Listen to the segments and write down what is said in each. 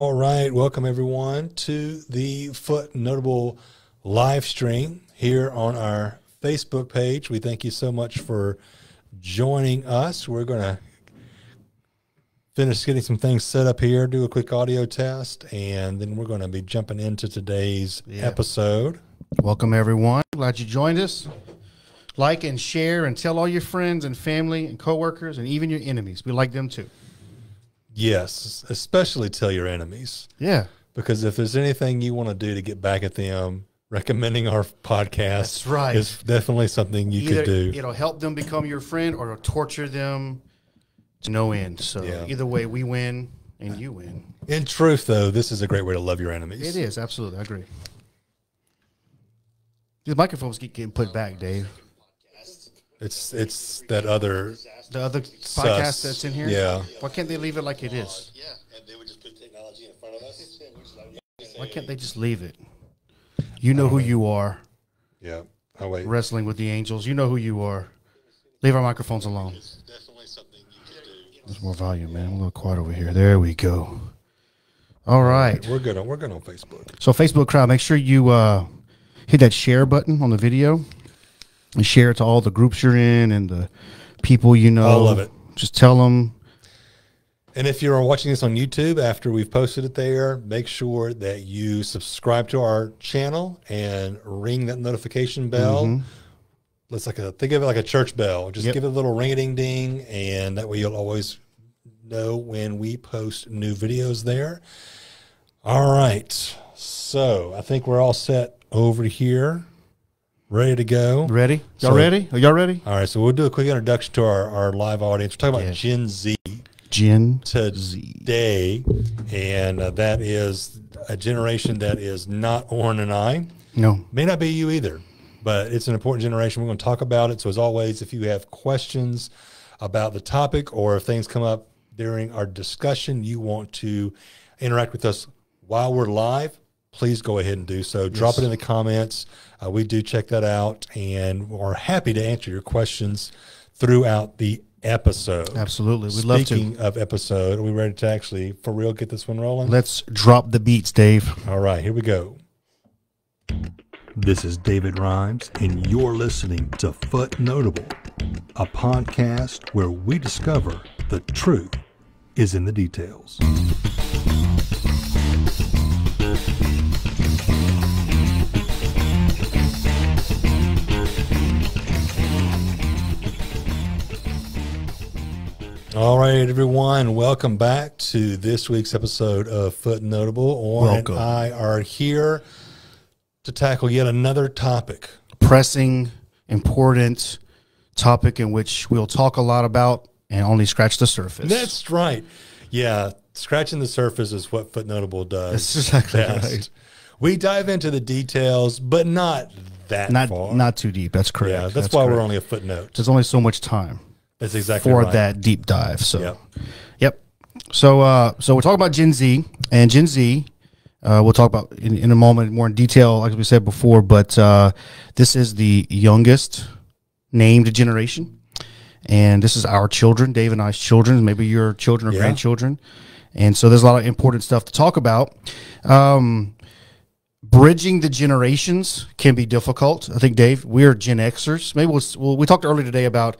All right, welcome everyone to the Footnotable live stream here on our Facebook page. We thank you so much for joining us. We're going to finish getting some things set up here, do a quick audio test, and then we're going to be jumping into today's Yeah. episode. Welcome, everyone. Glad you joined us. Like and share and tell all your friends and family and coworkers and even your enemies. We like them too. Yes, especially tell your enemies. Yeah. Because if there's anything you want to do to get back at them, recommending our podcast That's right. is definitely something you Either could do. it'll help them become your friend or it'll torture them to no end. So Yeah. either way, we win and you win. In truth, though, this is a great way to love your enemies. It is, absolutely. I agree. These microphones keep getting put back, Dave. It's it's that other The other Sus. podcast that's in here? Yeah. Why can't they leave it like it is? Yeah, and they would just put technology in front of us. Why can't they just leave it? You know who you are. yeah. Oh wait, wrestling with the angels. You know who you are. Leave our microphones alone. Definitely something you could do. There's more volume, man. I'm a little quiet over here. There we go. All right. we're good on we're good on Facebook. So Facebook crowd, make sure you uh, hit that share button on the video and share it to all the groups you're in and the people you know. All of it. Just tell them. And if you're watching this on YouTube after we've posted it there, make sure that you subscribe to our channel and ring that notification bell. Mm-hmm. Let's like a think of it like a church bell. Just Yep. give it a little ring a ding ding, and that way you'll always know when we post new videos there. All right. So I think we're all set over here, ready to go. Ready? Y'all So- ready? Are y'all ready? All right. So we'll do a quick introduction to our, our live audience. We're talking about. Gen Z Gen. today, and uh, that is a generation that is not Oren and I. No. May not be you either, but it's an important generation. We're going to talk about it. So, as always, if you have questions about the topic or if things come up during our discussion, you want to interact with us while we're live, please go ahead and do so. Drop it in the comments. Uh, we do check that out and are happy to answer your questions throughout the episode. Absolutely. We'd love to. Speaking of episode, are we ready to actually, for real, get this one rolling? Let's drop the beats, Dave. All right, here we go. This is David Rhymes, and you're listening to Footnotable, a podcast where we discover the truth is in the details. All right, everyone, welcome back to this week's episode of Foot Notable. Oren and Welcome. I are here to tackle yet another topic. Pressing, important topic in which we'll talk a lot about and only scratch the surface. That's right. Yeah, scratching the surface is what Footnotable does. That's exactly best. right. We dive into the details, but not that not far. not too deep. That's correct. yeah, that's, why correct. we're only a footnote. There's only so much time That's exactly for right. that deep dive. So, Yep. yep. So, uh, so we're talking about Gen Z and Gen Z. Uh, we'll talk about in, in a moment more in detail, like we said before. But uh, this is the youngest named generation, and this is our children, Dave and I's children, maybe your children or Yeah. grandchildren. And so there's a lot of important stuff to talk about. Um, bridging the generations can be difficult. I think, Dave, we're Gen Xers. Maybe we'll, well, we talked earlier today about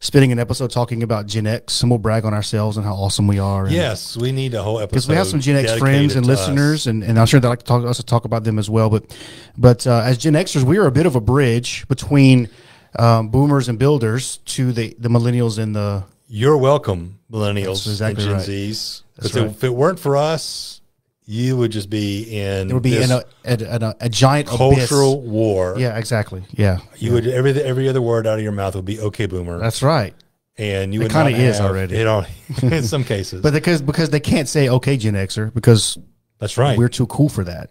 spending an episode talking about Gen X, and we'll brag on ourselves and how awesome we are. and- Yes, we need a whole episode. because we have some Gen X friends and us. listeners, and, and I'm sure they like to talk us to talk about them as well. But but uh, as Gen Xers, we are a bit of a bridge between um, boomers and builders to the the millennials and the You're welcome, millennials exactly and Gen right. Zs. Because right. if it weren't for us, you would just be in it would be in a, a, a, a giant cultural abyss. war. Yeah, exactly. Yeah, You would every every other word out of your mouth would be "okay, boomer," that's right. and you It would kinda is already. It al- in some cases, But because because they can't say okay, Gen Xer, because that's right. we're too cool for that.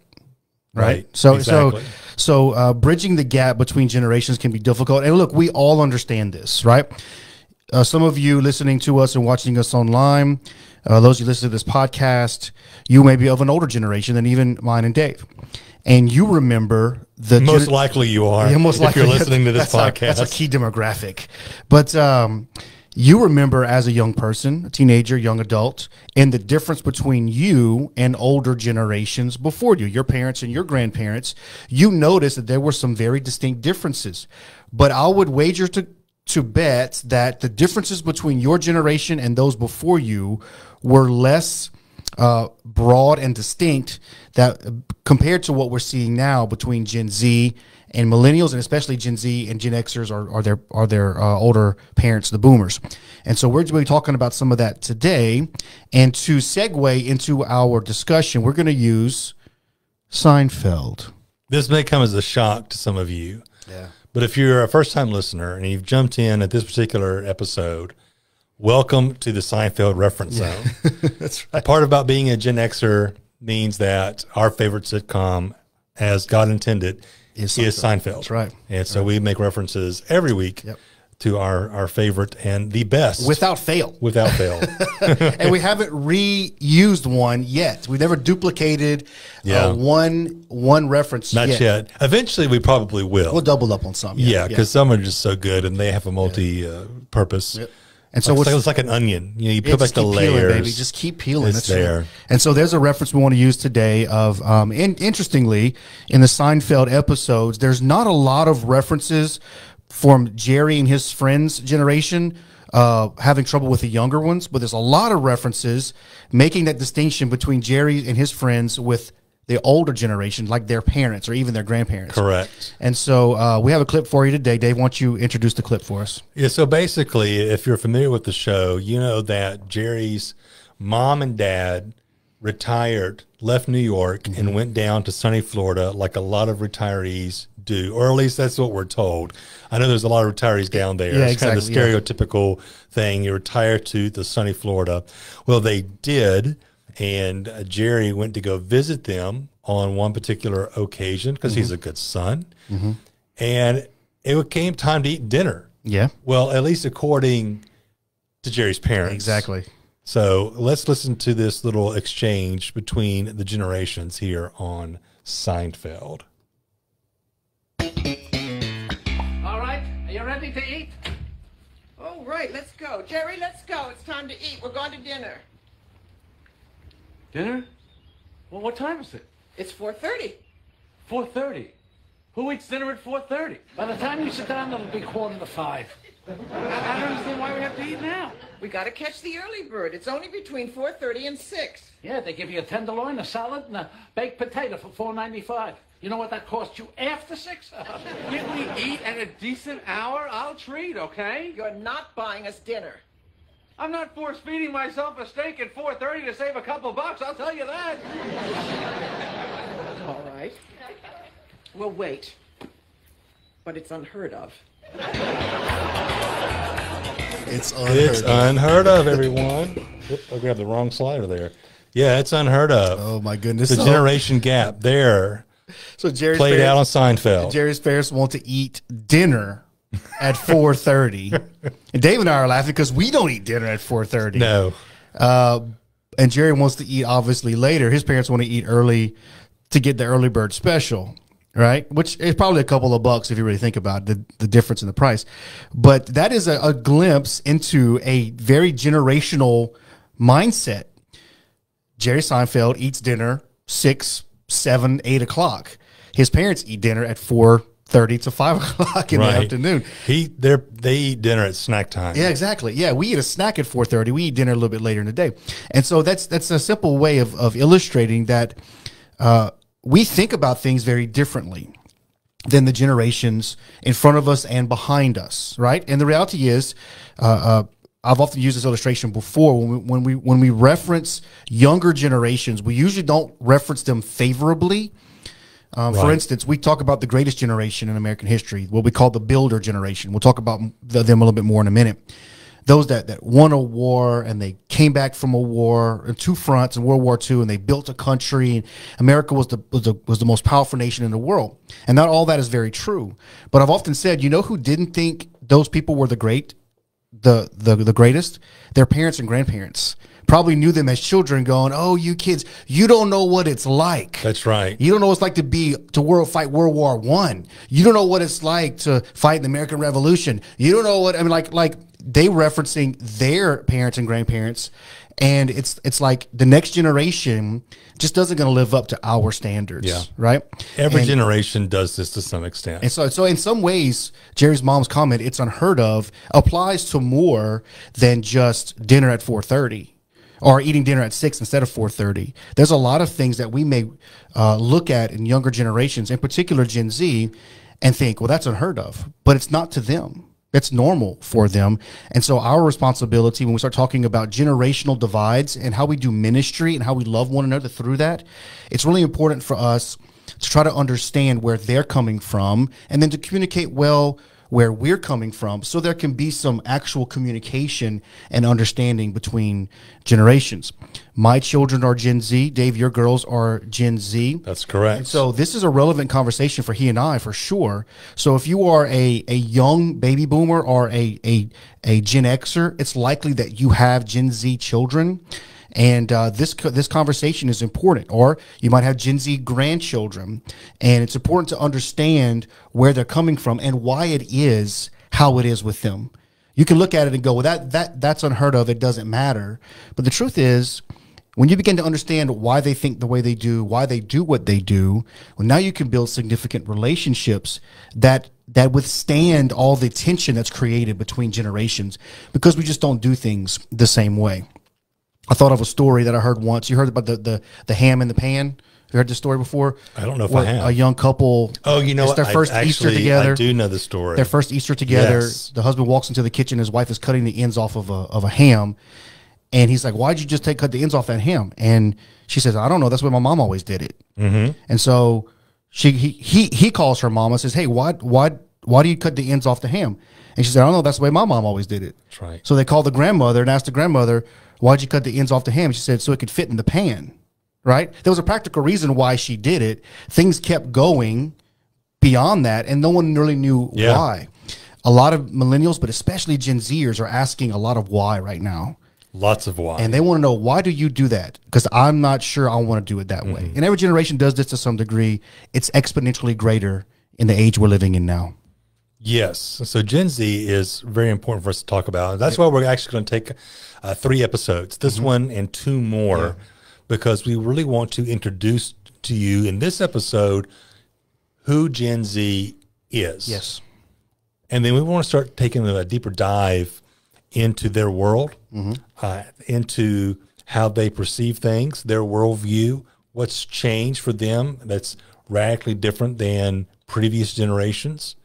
Right. Right, So exactly. so so uh, bridging the gap between generations can be difficult. And look, we all understand this, right? Uh, some of you listening to us and watching us online, uh, those of you listening to this podcast, you may be of an older generation than even mine and Dave, and you remember the most gen- likely you are. yeah, most if likely you're listening to this that's our- podcast. that's a key demographic. But um, you remember as a young person, a teenager, young adult, and the difference between you and older generations before you, your parents and your grandparents, you notice that there were some very distinct differences. But I would wager to to bet that the differences between your generation and those before you were less uh, broad and distinct that compared to what we're seeing now between Gen Z and millennials, and especially Gen Z and Gen Xers are, are their are their uh, older parents, the Boomers, and so we're going to be talking about some of that today. And to segue into our discussion, we're going to use Seinfeld. This may come as a shock to some of you. Yeah. But if you're a first time listener and you've jumped in at this particular episode, welcome to the Seinfeld reference zone. That's right. Part about being a Gen Xer means that our favorite sitcom, as God intended, Is is, Seinfeld. Seinfeld. That's right. And so we make references every week Yep. To our, our favorite and the best Without fail. without fail. and we haven't reused one yet. We've never duplicated Yeah. uh, one one reference Not yet. Eventually, we probably will. We'll double up on some. yeah, because some are just so good and they have a multi uh, purpose. And So it's, like, it's like an onion. You know, you peel back the layers. peeling, baby. Just keep peeling. It's That's right. there. And so there's a reference we want to use today of, um, and interestingly, in the Seinfeld episodes, there's not a lot of references from Jerry and his friends' generation uh, having trouble with the younger ones, but there's a lot of references making that distinction between Jerry and his friends with the older generation, like their parents or even their grandparents. Correct. And so uh, we have a clip for you today. Dave, why don't you introduce the clip for us? Yeah, so basically, if you're familiar with the show, you know that Jerry's mom and dad retired, left New York, Mm-hmm. and went down to sunny Florida, like a lot of retirees do, or at least that's what we're told. I know there's a lot of retirees down there. Yeah, it's kind of the exactly, yeah. stereotypical thing. You retire to the sunny Florida. Well, they did, and uh, Jerry went to go visit them on one particular occasion because he's a Mm-hmm. good son, and it came time to eat dinner. Yeah, Well, at least according to Jerry's parents. exactly. So let's listen to this little exchange between the generations here on Seinfeld. All right, are you ready to eat? Oh, right, let's go. Jerry, let's go. It's time to eat. We're going to dinner. Dinner? Well, what time is it? It's 4.30. 4.30. Who eats dinner at 4.30? By the time you sit down, it'll be quarter to five. I, I don't understand why we have to eat now. We got to catch the early bird. It's only between 4.30 and 6. Yeah, they give you a tenderloin, a salad, and a baked potato for four ninety five. You know what that costs you after six? Can we eat at a decent hour? I'll treat, okay? You're not buying us dinner. I'm not force feeding myself a steak at 4:30 to save a couple bucks. I'll tell you that. All right. We'll wait. But it's unheard of. It's It's unheard of, everyone. Oop, I grabbed the wrong slider there. Yeah, it's unheard of. Oh my goodness! the So- generation gap there So Jerry's played out on Seinfeld. Jerry's parents want to eat dinner at four thirty, and Dave and I are laughing because we don't eat dinner at four thirty. no. Uh, and Jerry wants to eat obviously later. His parents want to eat early to get the early bird special, right? Which is probably a couple of bucks if you really think about the, the difference in the price. But that is a, a glimpse into a very generational mindset. Jerry Seinfeld eats dinner six, seven, eight o'clock. His parents eat dinner at four thirty to five o'clock in the afternoon. He they they eat dinner at snack time. Yeah, exactly. Yeah, we eat a snack at four thirty. We eat dinner a little bit later in the day, and so that's that's a simple way of of illustrating that uh, we think about things very differently than the generations in front of us and behind us, right? And the reality is, uh, uh, I've often used this illustration before when we when we when we reference younger generations, we usually don't reference them favorably. Um, For instance, we talk about the greatest generation in American history, what we call the builder generation. We'll talk about them a little bit more in a minute. Those that, that won a war and they came back from a war, uh, two fronts in World War II, and they built a country. And America was the, was the was the most powerful nation in the world. And not all that is very true. But I've often said, you know, who didn't think those people were the great, the the the greatest? Their parents and grandparents probably knew them as children, going, "Oh, you kids, you don't know what it's like." That's right. You don't know what it's like to be to world fight World War One. You don't know what it's like to fight the American Revolution. You don't know what I mean. Like like they referencing their parents and grandparents, and it's it's like the next generation just doesn't going to live up to our standards. Yeah. right. Every And- generation does this to some extent. and so, so in some ways, Jerry's mom's comment, "It's unheard of," applies to more than just dinner at four thirty or eating dinner at six instead of four thirty. There's a lot of things that we may uh, look at in younger generations, in particular Gen Z, and think, "Well, that's unheard of," but it's not to them. It's normal for them. And so, our responsibility when we start talking about generational divides and how we do ministry and how we love one another through that, it's really important for us to try to understand where they're coming from and then to communicate well where we're coming from so there can be some actual communication and understanding between generations. My children are Gen Z. Dave, your girls are Gen Z. That's correct. So this is a relevant conversation for he and I for sure. So if you are a, a young baby boomer or a, a a Gen Xer, it's likely that you have Gen Z children. And uh, this this conversation is important, or you might have Gen Z grandchildren, and it's important to understand where they're coming from and why it is how it is with them. You can look at it and go, "Well, that that that's unheard of. It doesn't matter." But the truth is, when you begin to understand why they think the way they do, why they do what they do, well, now you can build significant relationships that that withstand all the tension that's created between generations because we just don't do things the same way. I thought of a story that I heard once. You heard about the the, the ham in the pan. You heard this story before? I don't know if I have. A young couple. oh, you know it's what? their I first Easter together. I do know the story. Their first Easter together. Yes. The husband walks into the kitchen. His wife is cutting the ends off of a of a ham, and he's like, "Why'd you just take cut the ends off that ham?" And she says, "I don't know. That's the way my mom always did it." Mm-hmm. And so she he he he calls her mama and says, "Hey, why why why do you cut the ends off the ham?" And she said, "I don't know. That's the way my mom always did it." That's right. So they called the grandmother and asked the grandmother, "Why'd you cut the ends off the ham?" She said, "So it could fit in the pan." Right? There was a practical reason why she did it. Things kept going beyond that, and no one really knew Yeah. why. A lot of millennials, but especially Gen Zers, are asking a lot of why right now. Lots of why. And they want to know why do you do that? Because I'm not sure I want to do it that way. Mm-hmm. And every generation does this to some degree. It's exponentially greater in the age we're living in now. Yes. So Gen Z is very important for us to talk about. That's why we're actually going to take uh, three episodes, this one and two more, because we really want to introduce to you in this episode who Gen Z is. Yes. And then we want to start taking a deeper dive into their world, uh, into how they perceive things, their worldview, what's changed for them that's radically different than previous generations.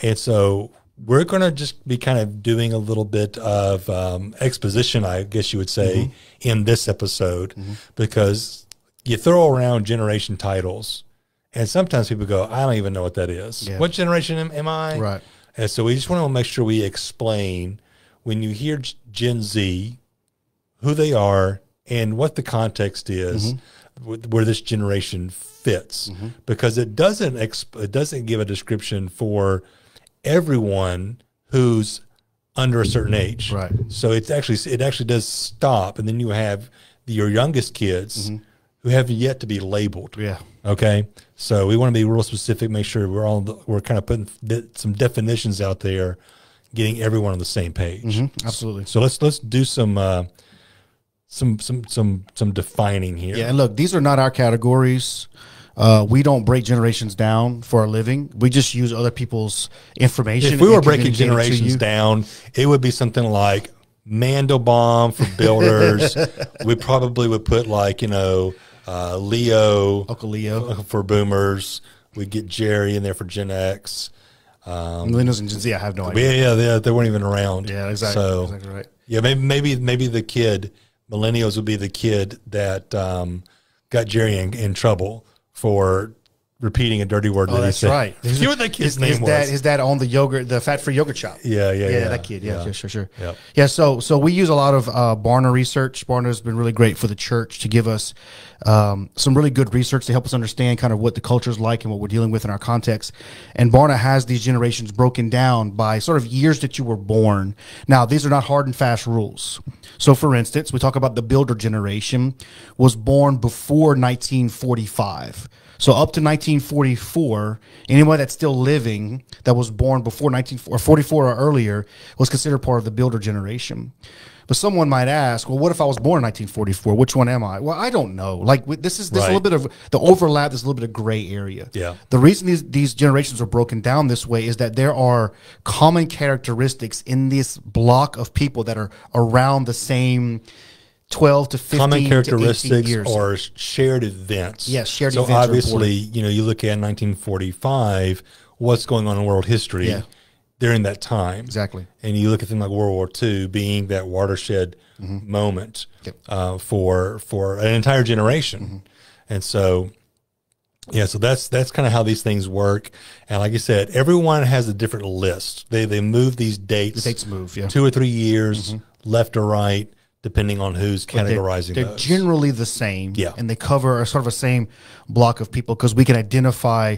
And so we're going to just be kind of doing a little bit of um, exposition, I guess you would say, mm-hmm. in this episode, mm-hmm. because you throw around generation titles, and sometimes people go, I don't even know what that is. Yeah. What generation am, am I? Right. And so we just want to make sure we explain when you hear Gen Z, who they are and what the context is mm-hmm. wh- where this generation fits, because it doesn't exp- it doesn't give a description for everyone who's under a certain mm-hmm. age. Right. So it's actually it actually does stop, and then you have your youngest kids mm-hmm. who have yet to be labeled. Yeah. Okay. So we want to be real specific, make sure we're all, we're kind of putting some definitions out there, getting everyone on the same page. Mm-hmm. Absolutely. So let's, let's do some, uh, some, some, some, some defining here. Yeah, and look, these are not our categories. Uh, we don't break generations down for a living. We just use other people's information. If we were breaking communicate it to generations down, it would be something like Mandelbaum for builders. we probably would put like, you know, uh, Leo Uncle Leo, for boomers. We'd get Jerry in there for Gen X. millennials and Gen Z. I have no Yeah, idea. yeah, they, they weren't even around. Yeah, exactly. So, exactly right. yeah, maybe maybe maybe the kid, millennials would be the kid that um, got Jerry in, in trouble for repeating a dirty word. Oh, that he that's said. right. You know what that kid's his, name his was? dad, his dad owned the yogurt, the fat-free yogurt shop. yeah, yeah, yeah, yeah, that kid. Yeah, yeah, sure, sure. Yep. Yeah, so so we use a lot of uh, Barna research. Barna has been really great for the church to give us um, some really good research to help us understand kind of what the culture is like and what we're dealing with in our context. And Barna has these generations broken down by sort of years that you were born. Now, these are not hard and fast rules. So, for instance, we talk about the builder generation was born before 1945. So up to 1944, anyone that's still living that was born before 19 or 44 or earlier was considered part of the builder generation. But someone might ask, well, what if I was born in 1944? Which one am I? Well, I don't know. Like this is this is a Right. little bit of the overlap. There's a little bit of gray area. Yeah. The reason these these generations are broken down this way is that there are common characteristics in this block of people that are around the same 12 to 15 common to 18 characteristics years. or shared events. Yes, shared so events are obviously, you know, you look at 1945, what's going on in world history Yeah. during that time. Exactly. And you look at things like World War II being that watershed moment Mm-hmm. Yep. uh, for for an entire generation. Mm-hmm. And so yeah, so that's that's kind of how these things work. And like I said, everyone has a different list. They they move these dates, The dates move, yeah. Mm-hmm. two or three years, left or right, depending on who's They're- categorizing They're, those. generally the same. Yeah. And they cover a sort of a same block of people because we can identify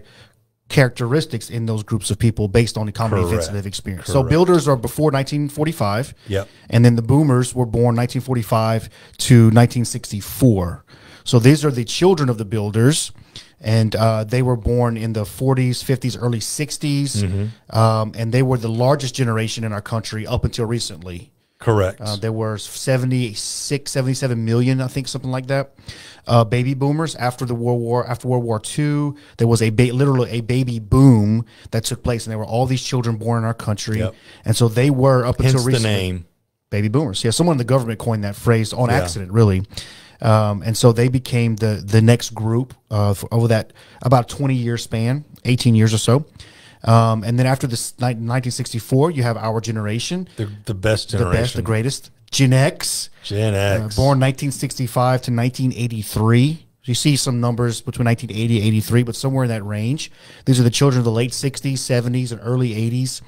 characteristics in those groups of people based on the common events Correct. that they've experienced. So builders are before 1945. Yep. And then the boomers were born 1945 to 1964. So these are the children of the builders. And uh, they were born in the 40s, 50s, early 60s. Mm-hmm. Um, and they were the largest generation in our country up until recently. Correct. Uh, there were 76, 77 million, I think, something like that. Uh, baby boomers after the World War, after World War II, there was a ba- literally a baby boom that took place, and there were all these children born in our country, Yep. and so they were up Hence until the recently name. baby boomers. Yeah, someone in the government coined that phrase on Yeah. accident, really. Um, and so they became the the next group uh, for, over that about twenty year span, eighteen years or so. Um, and then after this 1964, you have our generation, The, the best the generation. best, the greatest, Gen X, Gen uh, X. born 1965 to 1983. You see some numbers between 1980 and 83, but somewhere in that range. These are the children of the late 60s, 70s, and early 80s.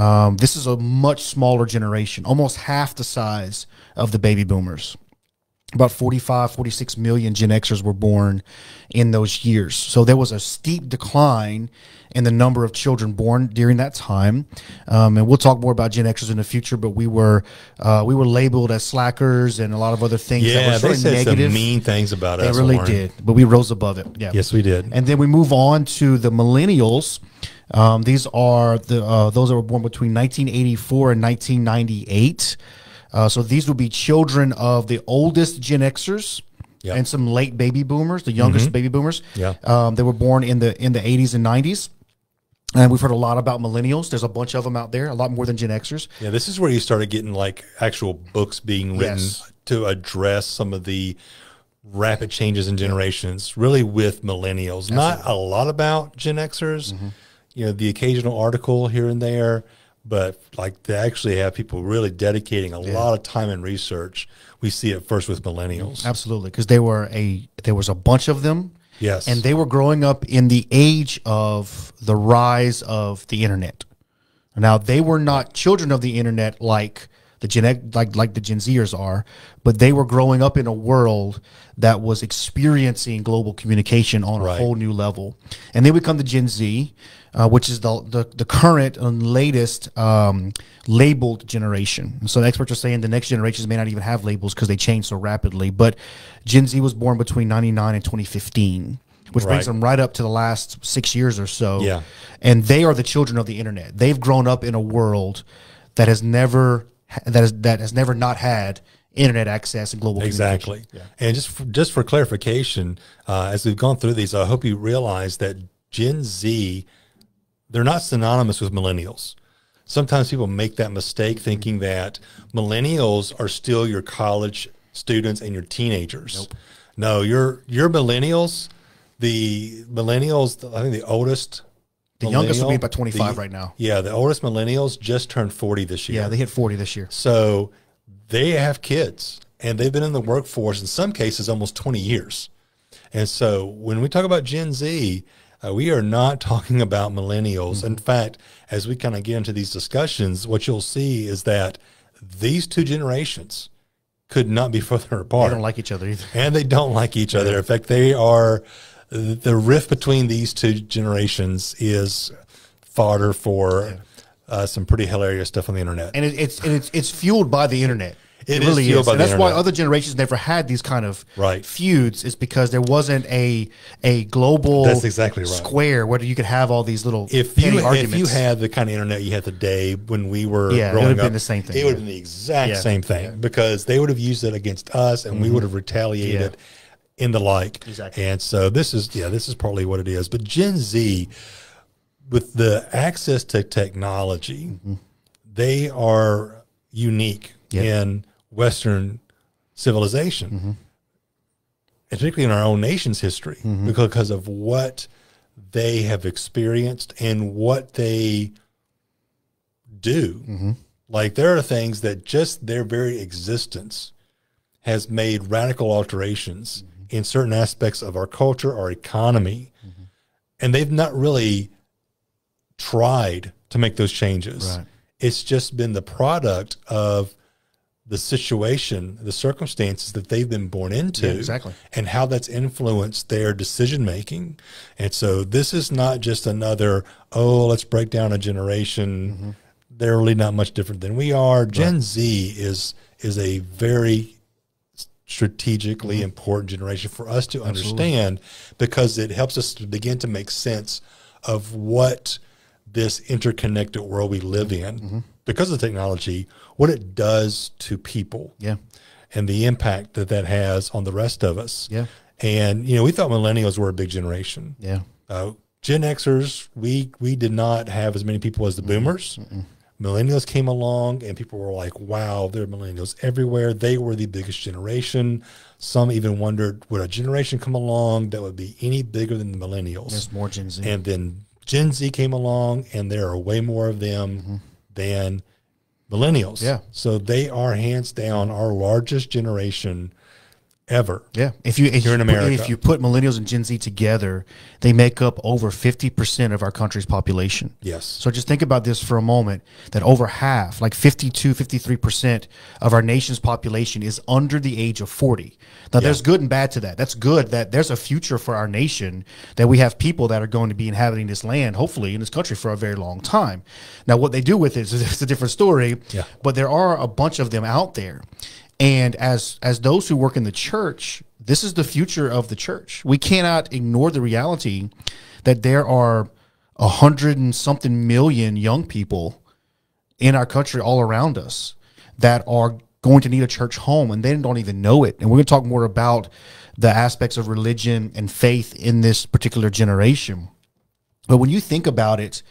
Um, this is a much smaller generation, almost half the size of the baby boomers. About 45, 46 million Gen Xers were born in those years. So there was a steep decline in the number of children born during that time. Um, and we'll talk more about Gen Xers in the future, but we were uh, we were labeled as slackers and a lot of other things that were sort they said negative. some mean things about They us. really Oren. did, but we rose above it. Yeah. Yes, we did. And then we move on to the millennials. Um, these are the uh, those that were born between 1984 and 1998. Uh, so these would be children of the oldest Gen Xers Yep. and some late baby boomers, the youngest baby boomers. Yeah. um, they were born in the in the 80s and 90s. And we've heard a lot about millennials. There's a bunch of them out there, a lot more than Gen Xers. Yeah, this is where you started getting like actual books being written Yes. to address some of the rapid changes in generations, really with millennials. Not a lot about Gen Xers, Mm-hmm. you know, the occasional article here and there, but like they actually have people really dedicating a lot of time and research. We see it first with millennials. Absolutely, because they were a there was a bunch of them. Yes. and they were growing up in the age of the rise of the internet. Now they were not children of the internet like the Gen like like the Gen Zers are, but they were growing up in a world that was experiencing global communication on a whole new level. And then we come to Gen Z, uh, which is the, the the current and latest um, labeled generation. And so the experts are saying the next generations may not even have labels because they change so rapidly. But Gen Z was born between 99 and 2015. Which brings them right up to the last six years or so Yeah. and they are the children of the internet. They've grown up in a world that has never that has that has never not had internet access and global Exactly. communication. And just for, just for clarification, uh, as we've gone through these, I hope you realize that Gen Z, they're not synonymous with millennials. Sometimes people make that mistake thinking that millennials are still your college students and your teenagers. No, you're you're millennials. The millennials, I think the oldest, The youngest will be about 25 the- right now. Yeah, the oldest millennials just turned 40 this year. Yeah, they hit 40 this year. So they have kids and they've been in the workforce in some cases almost 20 years. And so when we talk about Gen Z, uh, we are not talking about millennials. In fact, as we kind of get into these discussions, what you'll see is that these two generations could not be further apart. They don't like each other either. and they don't like each other. In fact, they are the rift between these two generations is fodder for uh, some pretty hilarious stuff on the internet. And it, it's and it's it's fueled by the internet. It It, is really is. And that's why other generations never had these kind of Right. feuds. Is because there wasn't a a global That's exactly right. square where you could have all these little if you arguments. if you had the kind of internet you had today when we were Yeah, it growing would've up, been the same thing, It would have been the exact Yeah, same thing because they would have used it against us, and we mm-hmm. would have retaliated in the like. Exactly. And so this is yeah, this is partly what it is. But Gen Z, with the access to technology, mm-hmm. they are unique Yep. in Western civilization, and particularly in our own nation's history, mm-hmm. because of what they have experienced and what they do. Mm-hmm. Like there are things that just their very existence has made radical alterations in certain aspects of our culture, our economy, and they've not really tried to make those changes. Right. It's just been the product of the situation, the circumstances that they've been born into, Yeah, exactly. and how that's influenced their decision making. And so this is not just another, oh, let's break down a generation. Mm-hmm. They're really not much different than we are. Gen Z is is a very strategically mm-hmm. important generation for us to understand because it helps us to begin to make sense of what this interconnected world we live mm-hmm. in mm-hmm. Because of technology, what it does to people yeah, and the impact that that has on the rest of us. Yeah. And, you know, we thought millennials were a big generation. yeah, Uh, Gen Xers, we we did not have as many people as the boomers. Millennials came along, and people were like, "Wow, there are millennials everywhere." They were the biggest generation. Some even wondered, would a generation come along that would be any bigger than the millennials? there's more Gen Z. And then Gen Z came along, and there are way more of them than millennials. Yeah. So they are hands down our largest generation ever. Yeah, if you if, Here in America. if you put millennials and Gen Z together, they make up over fifty percent of our country's population. Yes. So just think about this for a moment that over half, like 52, 53% of our nation's population is under the age of 40. Now, there's good and bad to that. That's good that there's a future for our nation, that we have people that are going to be inhabiting this land, hopefully, in this country for a very long time. Now, what they do with it is it's a different story, Yeah. but there are a bunch of them out there. And as as those who work in the church, this is the future of the church. We cannot ignore the reality that there are a hundred and something million young people in our country all around us that are going to need a church home and they don't even know it. And we're going to talk more about the aspects of religion and faith in this particular generation. But when you think about it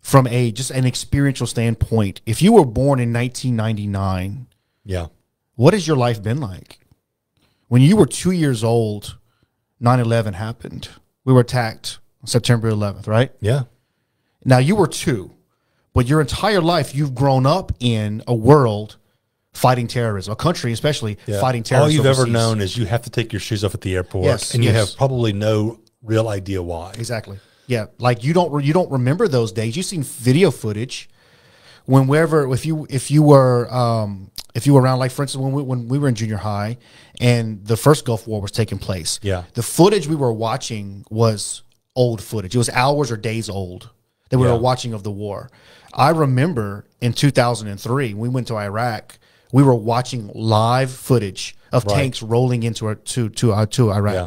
from a just an experiential standpoint, if you were born in 1999, Yeah. What has your life been like? When you were two years old, 9 11 happened. We were attacked on September 11th, right? Yeah. Now you were two, but your entire life you've grown up in a world fighting terrorism, a country especially Yeah. fighting terrorism. All you've ever known is you have to take your shoes off at the airport, Yes, and you yes. have probably no real idea why. Exactly. Yeah, like you don't you don't remember those days. You've seen video footage when wherever if you if you were um, if you were around like for instance when we when we were in junior high and the first Gulf War was taking place. Yeah. the footage we were watching was old footage. It was hours or days old that we Yeah. were watching of the war. I remember in 2003 we went to Iraq. We were watching live footage of Right. tanks rolling into our, to to uh, to Iraq. Yeah.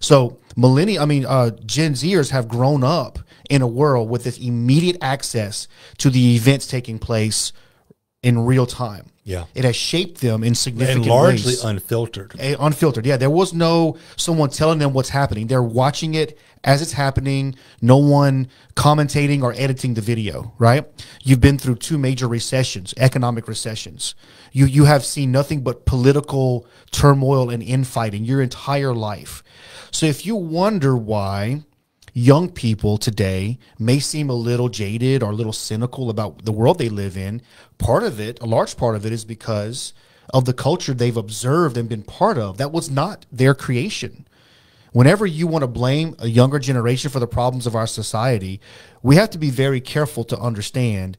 So millennial, I mean, uh, Gen Zers have grown up in a world with this immediate access to the events taking place in real time. Yeah. it has shaped them in significant And largely ways. unfiltered. A- unfiltered. Yeah, there was no someone telling them what's happening. They're watching it as it's happening. No one commentating or editing the video. Right? You've been through two major recessions, economic recessions. You you have seen nothing but political turmoil and infighting your entire life. So if you wonder why young people today may seem a little jaded or a little cynical about the world they live in. Part of it, a large part of it, is because of the culture they've observed and been part of. That was not their creation. Whenever you want to blame a younger generation for the problems of our society, we have to be very careful to understand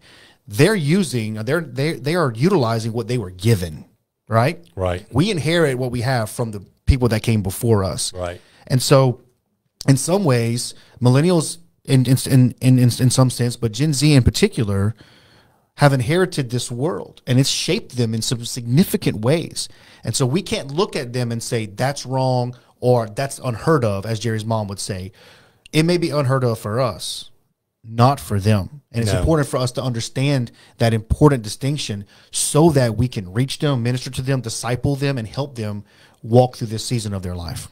they're using they're they they are utilizing what they were given, right? Right. We inherit what we have from the people that came before us. Right. And so, in some ways, millennials, in in in in, in some sense, but Gen Z in particular, have inherited this world and it's shaped them in some significant ways. And so we can't look at them and say that's wrong or that's unheard of, as Jerry's mom would say. It may be unheard of for us, not for them. And it's No. important for us to understand that important distinction so that we can reach them, minister to them, disciple them, and help them walk through this season of their life.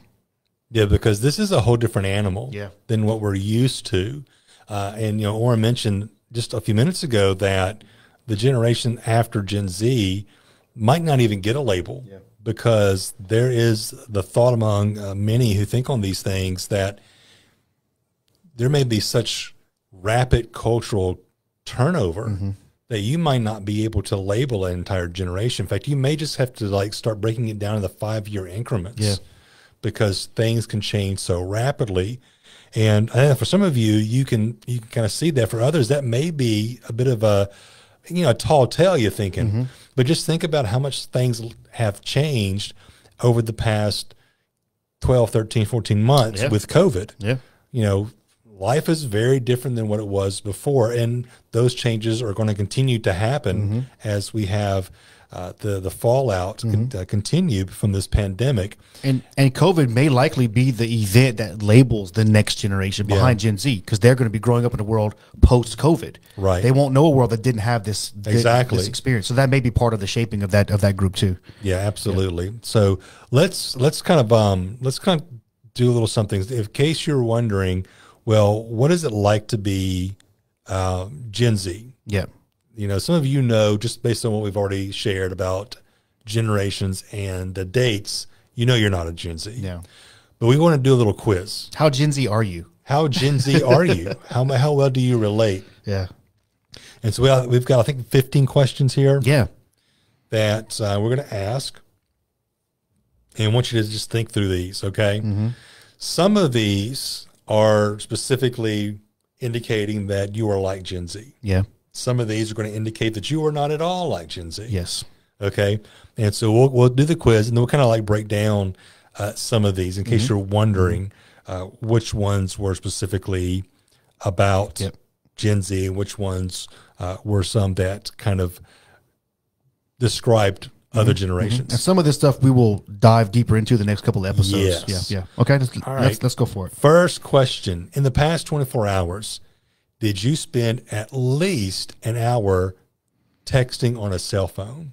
Yeah, because this is a whole different animal Yeah. than what we're used to. Uh, and, you know, Oren mentioned just a few minutes ago that the generation after Gen Z might not even get a label because there is the thought among uh, many who think on these things that there may be such rapid cultural turnover that you might not be able to label an entire generation. In fact, you may just have to like start breaking it down into five year increments Yeah. Because things can change so rapidly. And uh, for some of you, you can you can kind of see that. For others, that may be a bit of a you know a tall tale. You're thinking, but just think about how much things have changed over the past 12, 13, 14 months Yeah. with COVID Yeah. you know, life is very different than what it was before, and those changes are going to continue to happen Mm-hmm. as we have uh, the the fallout con- uh, continue from this pandemic. And and COVID may likely be the event that labels the next generation behind Gen Z because they're going to be growing up in a world post COVID. Right. They won't know a world that didn't have this thi- Exactly. this experience. So that may be part of the shaping of that of that group too. Yeah, absolutely. So let's let's kind of um let's kind of do a little something. In case you're wondering, well, what is it like to be uh, Gen Z? Yeah. You know, some of you know just based on what we've already shared about generations and the dates, you know you're not a Gen Z. Yeah. But we want to do a little quiz. How Gen Z are you? How Gen Z are you? How how well do you relate? Yeah. And so we have, we've got I think 15 questions here Yeah. that uh, we're going to ask. And I want you to just think through these, okay? Some of these are specifically indicating that you are like Gen Z. Yeah. Some of these are going to indicate that you are not at all like Gen Z. Yes. Okay. And so we'll, we'll do the quiz and then we'll kind of like break down uh, some of these in case Mm-hmm. you're wondering uh, which ones were specifically about Yep. Gen Z and which ones uh, were some that kind of described other generations. And some of this stuff we will dive deeper into the next couple of episodes. Yes. Yeah. Yeah. Okay. Let's, All let's, let's go for it. First question In the past 24 hours, did you spend at least an hour texting on a cell phone?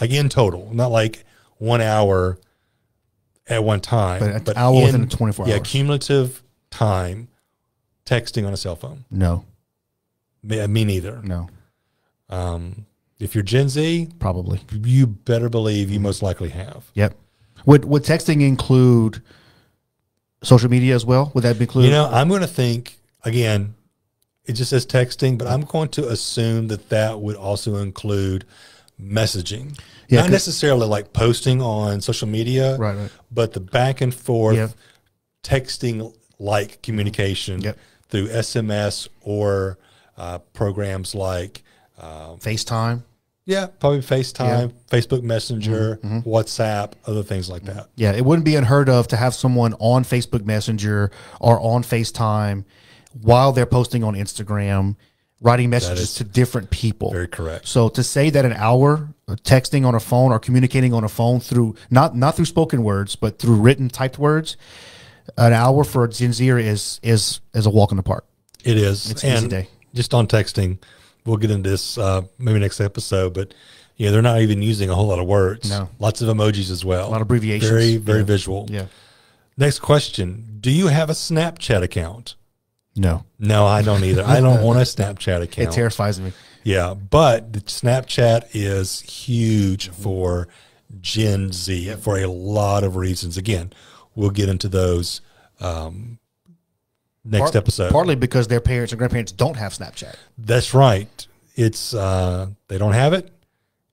Like in total, not like one hour at one time, But an hour within 24 yeah, hours. cumulative time texting on a cell phone. No. Me, me neither. No. Um, if you're Gen Z, Probably. you better believe you most likely have. Yep. Would would texting include social media as well? Would that be include? You know, I'm going to think again. It just says texting, but I'm going to assume that that would also include messaging, Yeah, not necessarily like posting on social media, Right, right. But the back and forth Yeah. texting like communication Yep. through SMS or uh, programs like FaceTime. yeah, probably FaceTime, Facebook Messenger, Mm-hmm, WhatsApp, other things like that. Yeah, it wouldn't be unheard of to have someone on Facebook Messenger or on FaceTime while they're posting on Instagram, writing messages to different people. Very correct. So to say that an hour of texting on a phone or communicating on a phone through not not through spoken words but through written typed words, an hour for a Gen Zer is is is a walk in the park. It is. It's an easy and day. just on texting, we'll get into this uh, maybe next episode, but yeah, they're not even using a whole lot of words. No. Lots of emojis as well. A lot of abbreviations. Very, very Yeah. visual. Yeah. Next question. Do you have a Snapchat account? No, No, I don't either. I don't want a Snapchat account. it terrifies me. yeah, but the Snapchat is huge for Gen Z for a lot of reasons. Again, we'll get into those um, next Part- episode. Partly because their parents and grandparents don't have Snapchat. That's right. It's uh, they don't have it,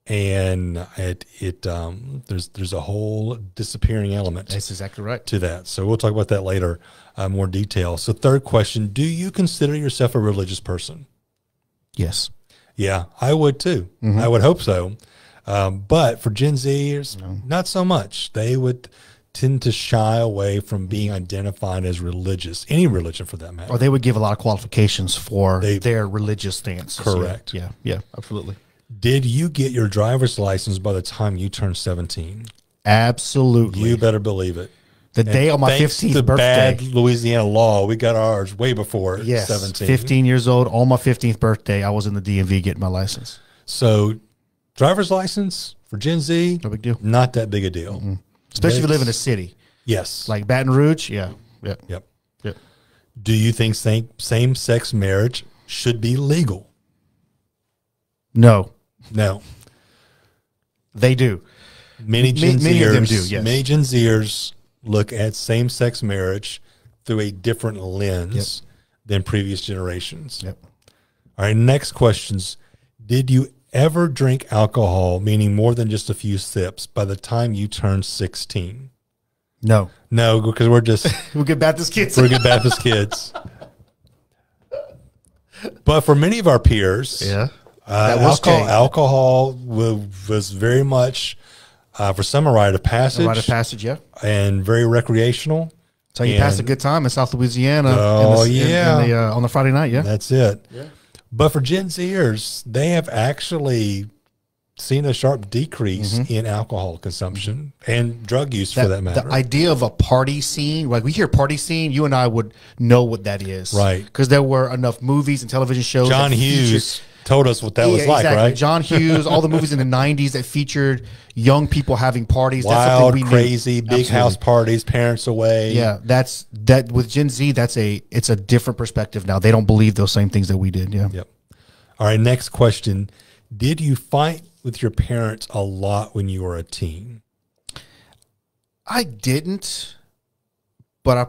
and it it um, there's there's a whole disappearing element That's exactly right. to that. So we'll talk about that later, uh, more detail. So third question: Do you consider yourself a religious person? Yes. Yeah, I would too. I would hope so. Um, but for Gen Zers, not so much. They would tend to shy away from being identified as religious, any religion for that matter. Or they would give a lot of qualifications for They- their religious stance. Correct. Yeah, yeah, absolutely. Did you get your driver's license by the time you turned 17? Absolutely. You better believe it. the day on my 15th to birthday. bad Louisiana law, we got ours way before yes, 17. 15 years old, on my 15th birthday, I was in the DMV getting my license. So, driver's license for Gen Z, No big deal. not that big a deal. Especially if you live in a city Yes. like Baton Rouge. Yeah, yeah, yep. yeah. Do you think same same sex marriage should be legal? No, No. they do. Many Ma- Gen many of them do, yes. many Gen Zers look at same sex marriage through a different lens than previous generations. Yep. All right, next questions. Did you ever drink alcohol, meaning more than just a few sips, by the time you turned 16? No, No, because we're just we'll get Baptist kids. we're good Baptist kids. But for many of our peers, yeah, uh, That was alcohol, Kate. alcohol wa- was very much, uh, for some, a rite of passage, a rite of passage. Yeah, and very recreational. So how you pass a good time in South Louisiana. in Oh, the- in- in yeah. the, uh, on the Friday night. Yeah, That's it. But for Gen Zers, they have actually seen a sharp decrease in alcohol consumption and drug use for that matter. The idea of a party scene, like we hear party scene, you and I would know what that is, Right. Because there were enough movies and television shows. John that featured- Hughes told us what that was Yeah, like, exactly. right? John Hughes, all the movies in the '90s that featured young people having parties. that's Wild, something we knew. crazy, big Absolutely. house parties, parents away. Yeah, that's that with Gen Z. That's a it's a different perspective now. They don't believe those same things that we did. Yeah, Yep. All right. Next question: Did you fight with your parents a lot when you were a teen? I didn't, but I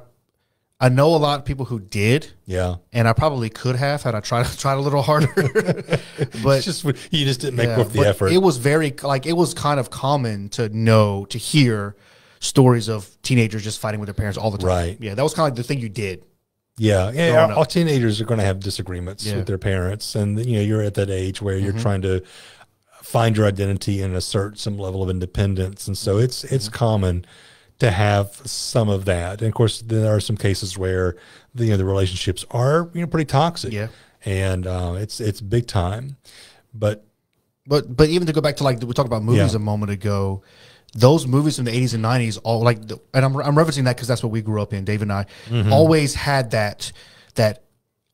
I know a lot of people who did, Yeah. and I probably could have had I tried tried a little harder. but It's just you just didn't make yeah, worth the effort. It was very like it was kind of common to know to hear stories of teenagers just fighting with their parents all the time. Right. Yeah, that was kind of like the thing you did. Yeah, yeah. growing All teenagers are going to have disagreements Yeah. With their parents, and you know you're at that age where you're trying to find your identity and assert some level of independence, and so it's it's Mm-hmm. common to have some of that. And of course, there are some cases where the you know the relationships are you know pretty toxic. Yeah. and uh, it's it's big time. But But but even to go back to like we talked about movies Yeah. a moment ago, those movies from the eighties and nineties, all like, the, and I'm I'm referencing that because that's what we grew up in. Dave and I Mm-hmm. always had that that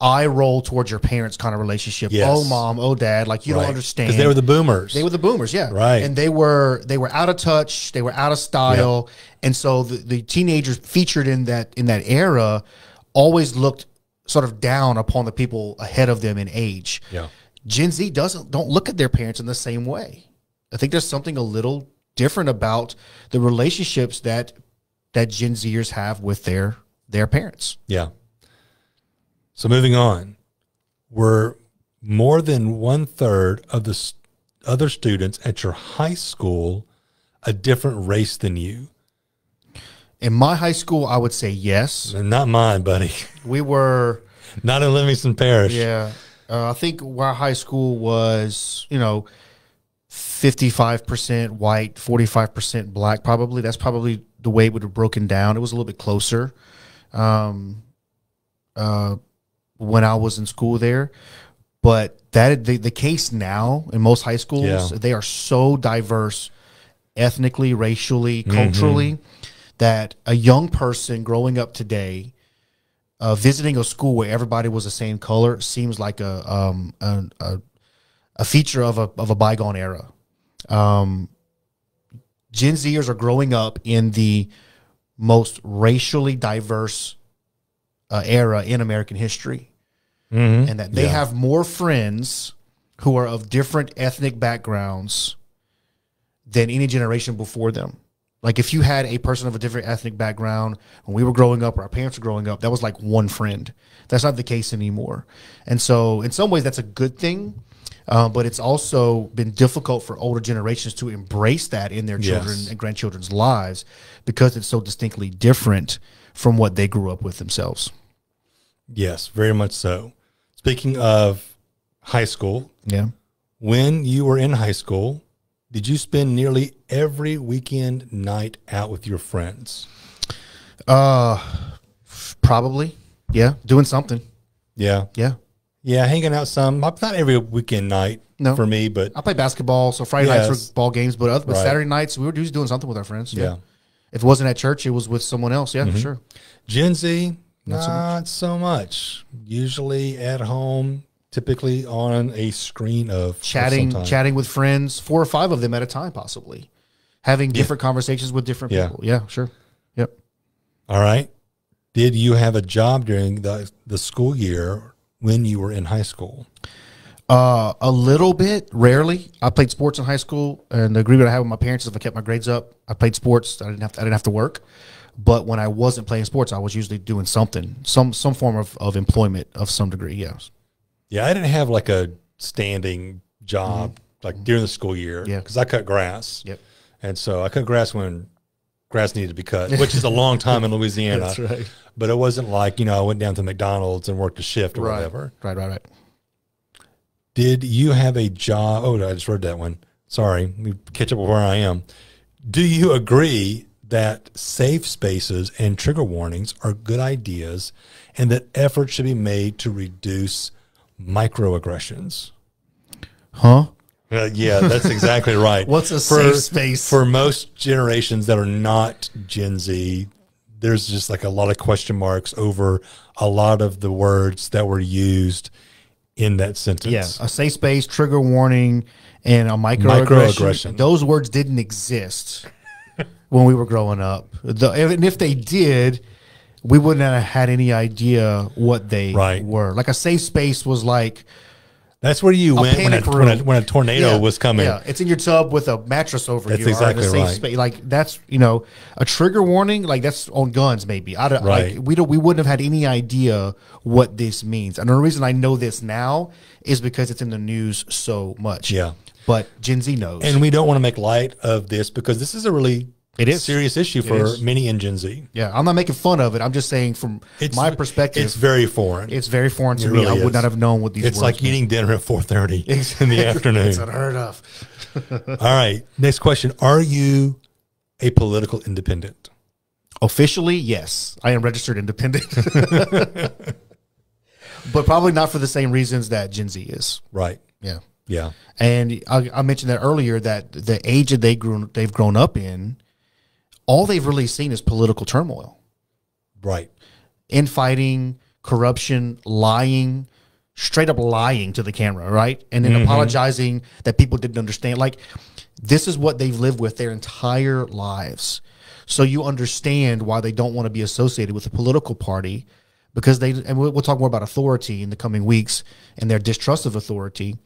eye roll towards your parents kind of relationship. Oh, yes. Oh mom, oh dad, like you don't understand because they were the boomers. They were the boomers, yeah, Right. And they were they were out of touch, they were out of style, and so the, the teenagers featured in that in that era always looked sort of down upon the people ahead of them in age. Yeah. Gen Z doesn't don't look at their parents in the same way. I think there's something a little different about the relationships that that Gen Zers have with their their parents. Yeah. So moving on, were more than one third of the other students at your high school a different race than you? In my high school, I would say yes. Not mine, buddy. We were Not in Livingston Parish. Yeah. Uh, I think our high school was, you know, 55% white, 45% black, probably. That's probably the way it would have broken down. It was a little bit closer um, uh, when I was in school there. But that the, the case now in most high schools, Yeah. they are so diverse ethnically, racially, culturally, that a young person growing up today uh, visiting a school where everybody was the same color seems like a um, a, a, a feature of a of a bygone era. Um, Gen Zers are growing up in the most racially diverse uh, era in American history, and that they Yeah. have more friends who are of different ethnic backgrounds than any generation before them. Like if you had a person of a different ethnic background when we were growing up or our parents were growing up, that was like one friend. That's not the case anymore. And so in some ways that's a good thing. Uh, but it's also been difficult for older generations to embrace that in their children Yes. and grandchildren's lives because it's so distinctly different from what they grew up with themselves. Yes, very much so. Speaking of high school, Yeah. when you were in high school, Did you spend nearly every weekend night out with your friends? Uh, probably. Yeah, doing something. Yeah. Yeah. Yeah, hanging out some. Not every weekend night No. for me, but I play basketball, so Friday Yes. nights were ball games, but, other, but Right. Saturday nights we were just doing something with our friends. Yeah. If it wasn't at church, it was with someone else. Yeah, for sure. Gen Z, Not not, so so, much. Usually at home, typically on a screen of of Chatting, type. chatting with friends, four or five of them at a time, possibly. Having different conversations with different Yeah. people. Yeah, sure. Yep. All right. Did you have a job during the the school year when you were in high school? Uh, a little bit, rarely. I played sports in high school, and the agreement I had with my parents is if I kept my grades up, I played sports. I didn't have to, I didn't have to work. But when I wasn't playing sports, I was usually doing something, some some form of, of employment of some degree. Yes. Yeah, I didn't have like a standing job mm-hmm. like during the school year. Yeah. because I cut grass. Yep. and so I cut grass when grass needed to be cut, which is a long time in Louisiana. That's right. But it wasn't like you know I went down to McDonald's and worked a shift or whatever. Right. Right. Right. Did you have a job? Oh, I just read that one. Sorry, let me catch up with where I am. Do you agree that safe spaces and trigger warnings are good ideas and that efforts should be made to reduce microaggressions? Huh? Uh, yeah, that's exactly right. What's a safe space? For most generations that are not Gen Z, there's just like a lot of question marks over a lot of the words that were used in that sentence. Yeah. A safe space, trigger warning, and a microaggression. Microaggression. Those words didn't exist when we were growing up. The, and if they did, we wouldn't have had any idea what they Right. were. Like a safe space was like That's where you went when a, when a, when a tornado Yeah, was coming. Yeah, it's in your tub with a mattress over That's you. or in a exactly safe right. space. Like that's you know a trigger warning. Like that's on guns maybe. I don't. Right. Like, we don't. We wouldn't have had any idea what this means. And the reason I know this now is because it's in the news so much. Yeah. But Gen Z knows. And we don't want to make light of this because this is a really It is. A serious issue for many in Gen Z. yeah, I'm not making fun of it. I'm just saying from my perspective, it's very foreign. it's very foreign to It me. really I would is. not have known what these. it's like mean. eating dinner at four thirty in the afternoon. It's unheard of. All right. Next question: Are you a political independent? Officially, yes, I am registered independent, but probably not for the same reasons that Gen Z is. Right. Yeah, Yeah. and I, I mentioned that earlier that the age that they grew they've grown up in, all they've really seen is political turmoil, Right. infighting, corruption, lying, straight up lying to the camera, right, and then mm-hmm. apologizing that people didn't understand. Like this is what they've lived with their entire lives. So you understand why they don't want to be associated with a political party because they and we'll, we'll talk more about authority in the coming weeks and their distrust of authority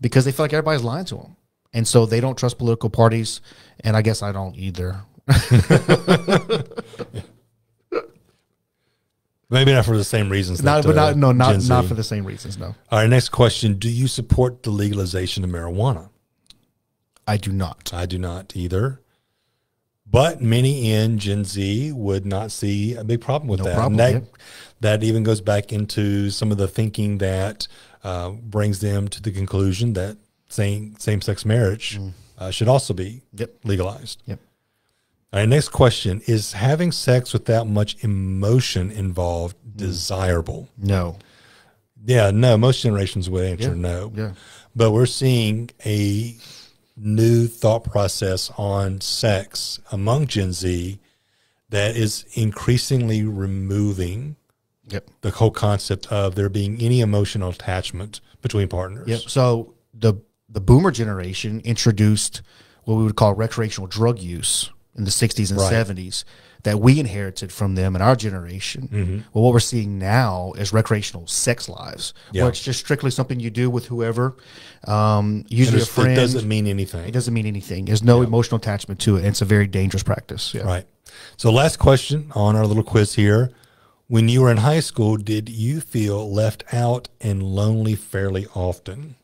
because they feel like everybody's lying to them. And so they don't trust political parties and I guess I don't either. Maybe not for the same reasons. Not that, but uh, not no not not for the same reasons, no. All right. Next question: Do you support the legalization of marijuana? I do not. I do not either. But many in Gen Z would not see a big problem with No that. problem, that, yeah. that even goes back into some of the thinking that uh, brings them to the conclusion that same same sex marriage uh, should also be Mm. Yep. legalized. Yep. All right. Next question: Is having sex without much emotion involved Mm. desirable? No. Yeah, no. Most generations would answer Yeah, no. yeah. But we're seeing a new thought process on sex among Gen Z that is increasingly removing Yep. the whole concept of there being any emotional attachment between partners. Yep. So the the boomer generation introduced what we would call recreational drug use in the 60s and Right. 70s that we inherited from them in our generation. Mm-hmm. Well, what we're seeing now is recreational sex lives, Yeah. where it's just strictly something you do with whoever, um, usually a friend. it doesn't mean anything. It doesn't mean anything. There's no emotional attachment to it. And it's a very dangerous practice. Yeah. Right. So, last question on our little quiz here. When you were in high school, did you feel left out and lonely fairly often?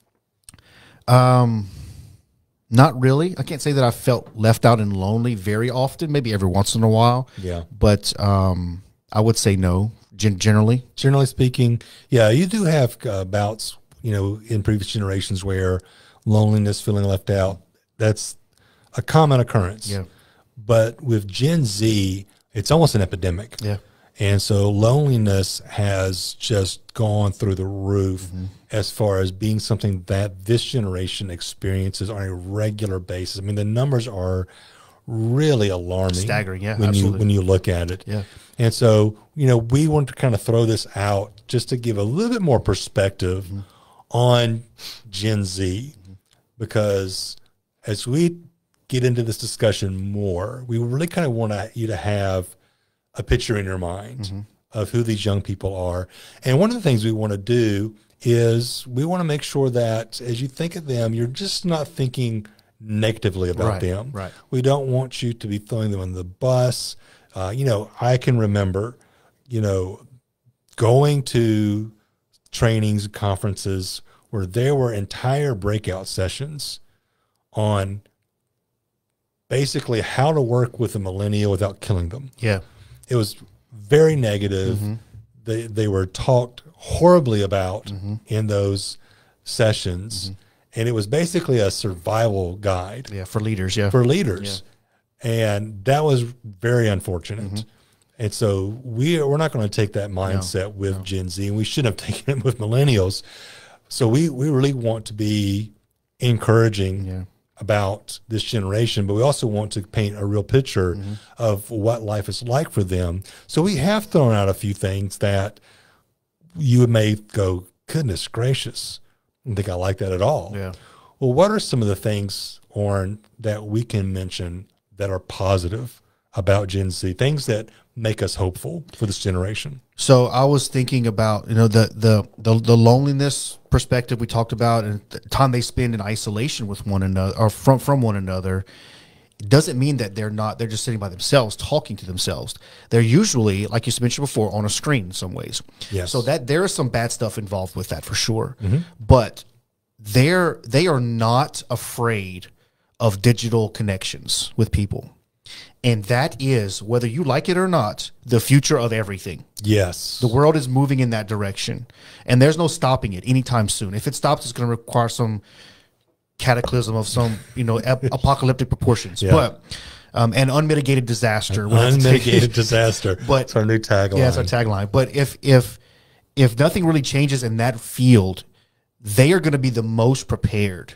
Not really. I can't say that I felt left out and lonely very often. Maybe every once in a while. Yeah. But um, I would say no. Gen- generally, generally speaking, yeah, you do have uh, bouts, you know, in previous generations where loneliness, feeling left out, that's a common occurrence. Yeah. But with Gen Z, it's almost an epidemic. Yeah. And so loneliness has just gone through the roof Mm-hmm. as far as being something that this generation experiences on a regular basis. I mean, the numbers are really alarming. Staggering, yeah, When absolutely. you when you look at it. Yeah. And so, you know, we want to kind of throw this out just to give a little bit more perspective Mm-hmm. on Gen Z because as we get into this discussion more, we really kind of want to, you to have a picture in your mind Mm-hmm. of who these young people are. And one of the things we want to do is we want to make sure that as you think of them, you're just not thinking negatively about Right, them. right. We don't want you to be throwing them on the bus. Uh, you know, I can remember, you know, going to trainings, conferences where there were entire breakout sessions on basically how to work with a millennial without killing them. Yeah. It was very negative. Mm-hmm. They they were talked horribly about Mm-hmm. in those sessions, and it was basically a survival guide Yeah. For leaders. Yeah. for leaders, and that was very unfortunate. Mm-hmm. And so we we're not going to take that mindset with Gen Z, and we shouldn't have taken it with millennials. So we we really want to be encouraging Yeah. About this generation, but we also want to paint a real picture Mm-hmm. of what life is like for them. So we have thrown out a few things that you may go, goodness gracious, I don't think I like that at all. Yeah. Well, what are some of the things, Oren, that we can mention that are positive about Gen Z? Things that make us hopeful for this generation? So I was thinking about you know the the the, the loneliness perspective we talked about and the time they spend in isolation with one another or from from one another. It doesn't mean that they're not they're just sitting by themselves talking to themselves. They're usually like you mentioned before on a screen in some ways. Yes. So that there is some bad stuff involved with that for sure. Mm-hmm. But they're they are not afraid of digital connections with people. And that is, whether you like it or not, the future of everything. Yes. The world is moving in that direction, and there's no stopping it anytime soon. If it stops, it's going to require some cataclysm of some, you know, ap- apocalyptic proportions. Yeah. But um, an unmitigated disaster. We'll have to take- Unmitigated disaster. But- it's our new tagline. yeah, that's our tagline. But if if if nothing really changes in that field, they are going to be the most prepared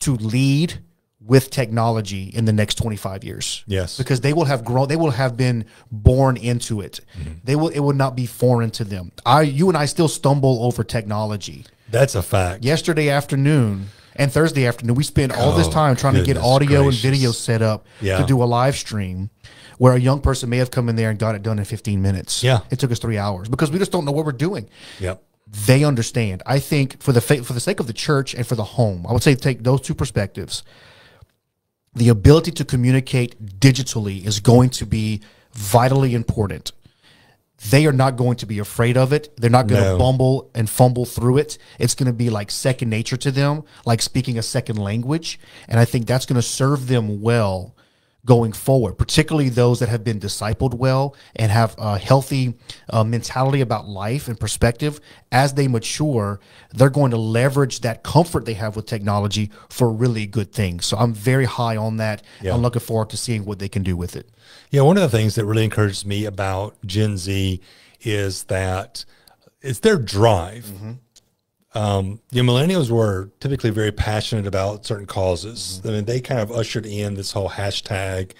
to lead with technology in the next 25 years. Yes. Because they will have grown they will have been born into it. Mm-hmm. They will it will not be foreign to them. I you and I still stumble over technology. That's a fact. Yesterday afternoon and Thursday afternoon, we spent all this Oh, time trying to get audio gracious. and video set up Yeah. to do a live stream where a young person may have come in there and got it done in 15 minutes. Yeah. It took us three hours because we just don't know what we're doing. Yep. They understand. I think for the for the sake of the church and for the home, I would say take those two perspectives. The ability to communicate digitally is going to be vitally important. They are not going to be afraid of it. They're not going No. to bumble and fumble through it. It's going to be like second nature to them, like speaking a second language. And I think that's going to serve them well going forward, particularly those that have been discipled well and have a healthy uh, mentality about life and perspective. As they mature, they're going to leverage that comfort they have with technology for really good things. So I'm very high on that. Yeah. I'm looking forward to seeing what they can do with it. Yeah, one of the things that really encourages me about Gen Z is that it's their drive. Mm-hmm. Um, the millennials were typically very passionate about certain causes. Mm-hmm. I mean, they kind of ushered in this whole hashtag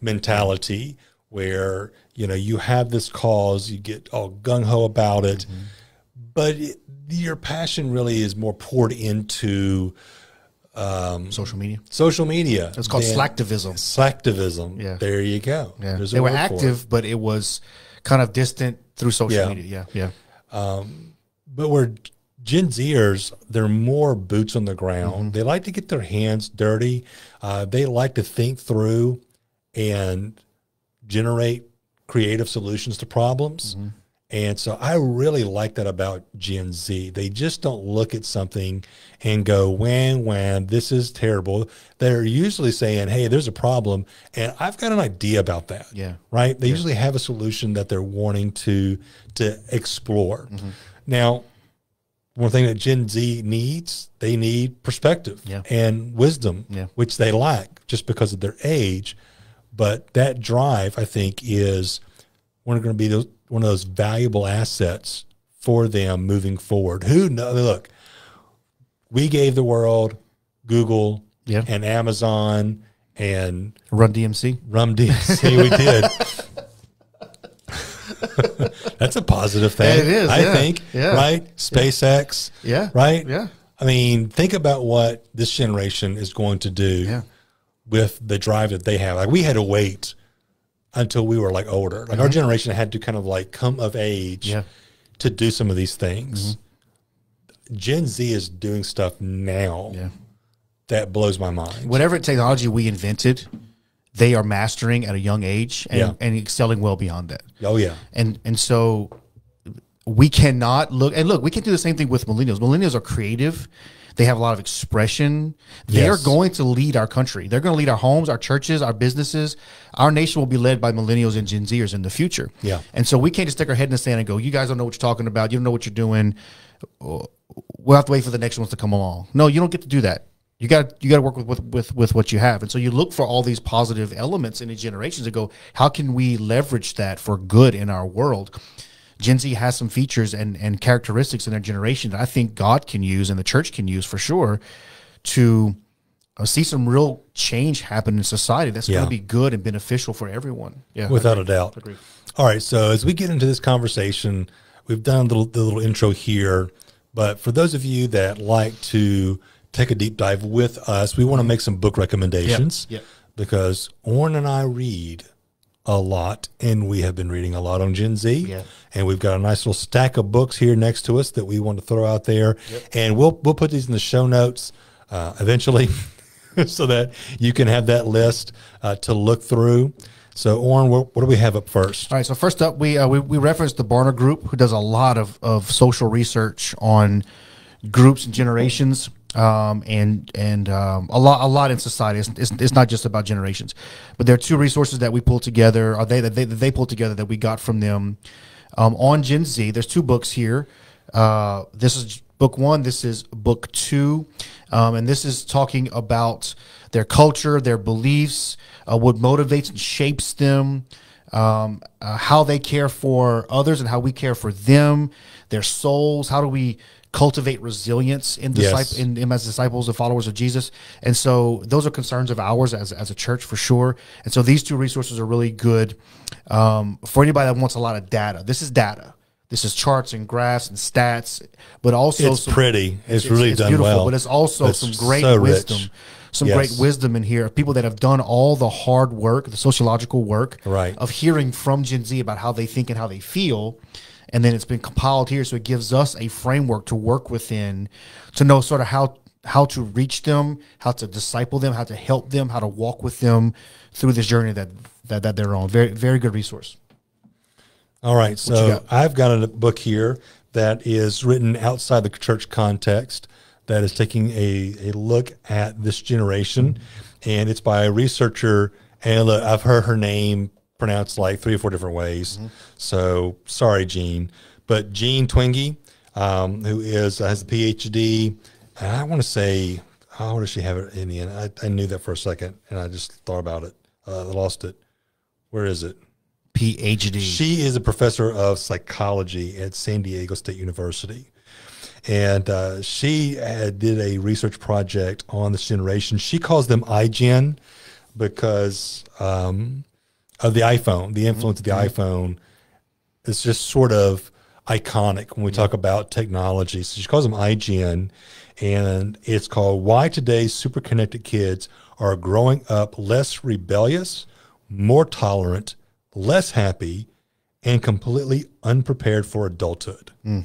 mentality where you know you have this cause, you get all gung ho about it, Mm-hmm. but it, your passion really is more poured into Social media. social media. It's called slacktivism. Slacktivism. Yeah. There you go. Yeah. There's They were for it. active, but it was kind of distant through social Yeah. media. Yeah. Yeah. but where Gen Zers, they're more boots on the ground. Mm-hmm. They like to get their hands dirty. Uh, they like to think through and generate creative solutions to problems. Mm-hmm. And so I really like that about Gen Z. They just don't look at something and go, wham, wham, this is terrible. They're usually saying, hey, there's a problem. And I've got an idea about that. Yeah. Right. They usually have a solution that they're wanting to, to explore. Now, one thing that Gen Z needs, they need perspective Yeah. and wisdom, Yeah. which they lack just because of their age. But that drive, I think, is one going to be those, one of those valuable assets for them moving forward. Who know? Look, we gave the world Google Yeah. and Amazon and Run DMC. Run DMC. we did. That's a positive thing. It is, I yeah. think. Yeah. Right? SpaceX. Yeah. Right? Yeah. I mean, think about what this generation is going to do Yeah. with the drive that they have. Like we had to wait until we were like older. Like our generation had to kind of like come of age Mm-hmm. Yeah. to do some of these things. Gen Z is doing stuff now Yeah. that blows my mind. Whatever technology we invented, they are mastering at a young age and, Yeah. and excelling well beyond that. Oh yeah. And and so we cannot look and look, we can do the same thing with millennials. Millennials are creative. They have a lot of expression. They're Yes. going to lead our country. They're going to lead our homes, our churches, our businesses. Our nation will be led by millennials and Gen Zers in the future. Yeah. And so we can't just stick our head in the sand and go, you guys don't know what you're talking about. You don't know what you're doing. We'll have to wait for the next ones to come along. No, you don't get to do that. You got you got to work with, with with with what you have, and so you look for all these positive elements in the generations and go, how can we leverage that for good in our world? Gen Z has some features and and characteristics in their generation that I think God can use and the church can use for sure to uh, see some real change happen in society. That's going to be good and beneficial for everyone. Yeah, without a doubt. Agree. All right, so as we get into this conversation, we've done a little the little intro here, but for those of you that like to take a deep dive with us, we want to make some book recommendations Yep. because Oren and I read a lot, and we have been reading a lot on Gen Z. Yeah. And we've got a nice little stack of books here next to us that we want to throw out there, and we'll we'll put these in the show notes uh, eventually, so that you can have that list uh, to look through. So, Oren, what, what do we have up first? All right. So first up, we uh, we, we referenced the Barna Group, who does a lot of, of social research on groups and generations, um, and and um, a lot a lot in society. It's, it's, it's not just about generations, but there are two resources that we pulled together. Are they that they that they pulled together that we got from them um, on Gen Z? There's two books here. Uh, this is book one. This is book two, um, and this is talking about their culture, their beliefs, uh, what motivates and shapes them um, uh, how they care for others and how we care for them, their souls. How do we cultivate resilience in, Yes. in, in as disciples and followers of Jesus? And so those are concerns of ours as, as a church for sure. And so these two resources are really good um, for anybody that wants a lot of data. This is data. This is charts and graphs and stats, but also It's pretty. It's really done beautiful, well. But it's also It's some great so rich. wisdom, some Yes. great wisdom in here. Of people that have done all the hard work, the sociological work, Right. of hearing from Gen Z about how they think and how they feel. And then it's been compiled here, so it gives us a framework to work within, to know sort of how how to reach them, how to disciple them, how to help them, how to walk with them through this journey that that, that they're on. Very very good resource. All right. So got? I've got a book here that is written outside the church context that is taking a, a look at this generation. And it's by a researcher. And look, I've heard her name pronounced like three or four different ways. So sorry, Jean, But Jean Twenge, um, who is has a PhD. And I want to say, how does she have it in the end? I, I knew that for a second and I just thought about it. Uh, I lost it. Where is it? PhD. She is a professor of psychology at San Diego State University. And uh, she uh, did a research project on this generation. She calls them iGen because um, of the iPhone, the influence of the mm-hmm. iPhone is just sort of iconic when we talk mm-hmm. about technology. So she calls them iGen, and it's called Why Today's Super Connected Kids Are Growing Up Less Rebellious, More Tolerant, Less Happy, and Completely Unprepared for Adulthood. Mm.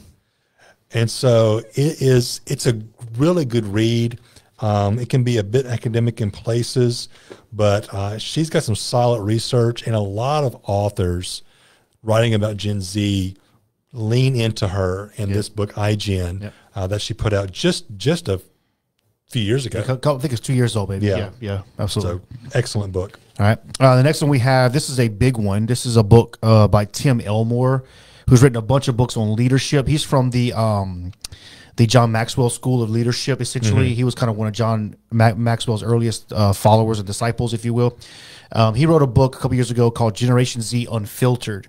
And so it is. It's a really good read. Um, it can be a bit academic in places, but uh, she's got some solid research and a lot of authors writing about Gen Z lean into her in this book iGen uh, that she put out just just a few years ago. I think it's two years old, baby. Yeah. Yeah, yeah, absolutely. So excellent book. All right. Uh, the next one we have, this is a big one. This is a book uh, by Tim Elmore. who's written a bunch of books on leadership. He's from the um, the John Maxwell School of Leadership. Essentially, he was kind of one of John Ma- Maxwell's earliest uh, followers and disciples, if you will. Um, he wrote a book a couple years ago called Generation Z Unfiltered,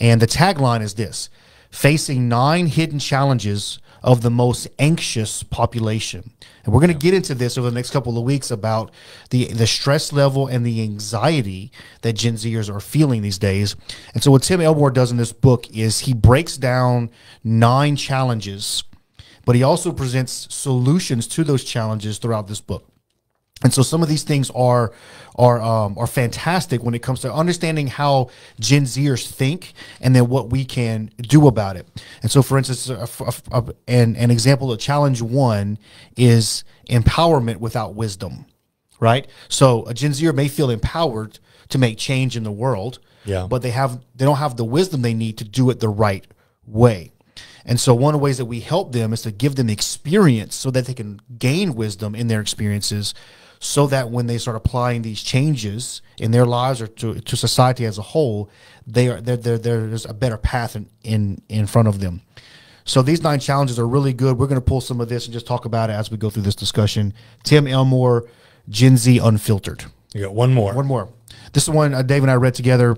and the tagline is this: "Facing nine hidden challenges." Of the most anxious population, and we're going to get into this over the next couple of weeks about the the stress level and the anxiety that Gen Zers are feeling these days. And so, what Tim Elmore does in this book is he breaks down nine challenges but he also presents solutions to those challenges throughout this book. And so some of these things are are um, are fantastic when it comes to understanding how Gen Zers think and then what we can do about it. And so, for instance, a, a, a- an an example of challenge one is empowerment without wisdom, right? So a Gen Zer may feel empowered to make change in the world, Yeah. but they have they don't have the wisdom they need to do it the right way. And so one of the ways that we help them is to give them experience so that they can gain wisdom in their experiences so that when they start applying these changes in their lives or to, to society as a whole, they are they're, there's a better path in, in in front of them. So these nine challenges are really good. We're going to pull some of this and just talk about it as we go through this discussion. Tim Elmore, Gen Z Unfiltered. You got one more. One more. This is one uh, Dave and I read together.